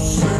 Shit.